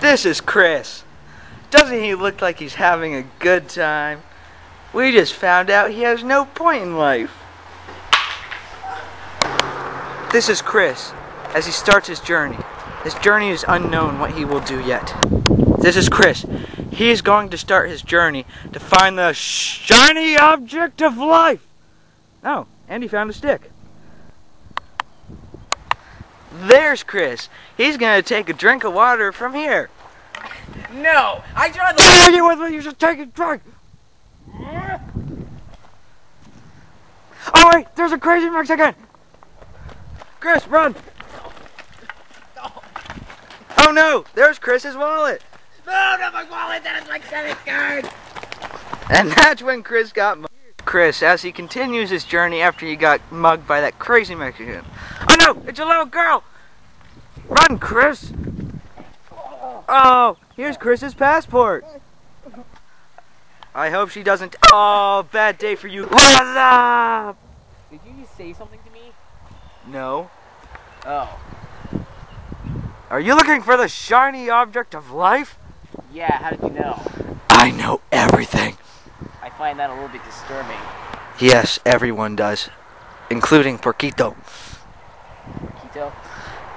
This is Khris. Doesn't he look like he's having a good time? We just found out he has no point in life. This is Khris as he starts his journey. His journey is unknown what he will do yet. This is Khris. He is going to start his journey to find the shiny object of life. Oh, and he found a stick. There's Khris. He's going to take a drink of water from here. No, I tried the. Argue with me, you should take a drink. Oh wait, there's a crazy Mexican. Khris, run. Oh no, there's Khris's wallet. No, my wallet. That is my credit card. And that's when Khris got. Khris, as he continues his journey after he got mugged by that crazy Mexican. Oh no, it's a little girl. Run, Khris. Oh, here's Khris's passport. I hope she doesn't. Oh, bad day for you. What's up? Did you just say something to me? No. Oh, Are you looking for the shiny object of life? yeah. How did you know? I know everything. Find that a little bit disturbing. Yes, everyone does, including Porquito. Quito.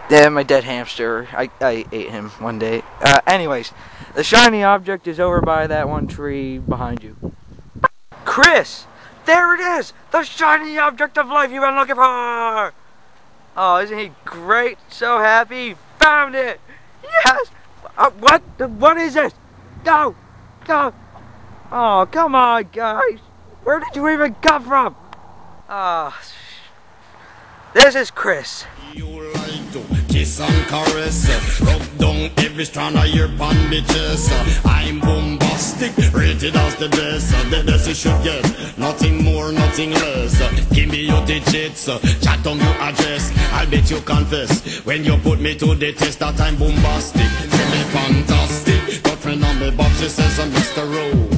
Yeah, my dead hamster. I, I ate him one day. Uh, anyways, the shiny object is over by that one tree behind you. Khris! There it is! The shiny object of life you've been looking for! Oh, isn't he great? So happy found it! Yes! Uh, what? What is this? No! No! Oh, come on, guys! Where did you even come from? Oh, this is Khris. You like to kiss and caress, rub down every strand of your. I'm bombastic, rated as the best. The best you should get, nothing more, nothing less. Give me your digits, chat on your address. I'll bet you confess when you put me to the test that I'm bombastic. Feel me fantastic. Got friend on she says I'm Mr. Rowe.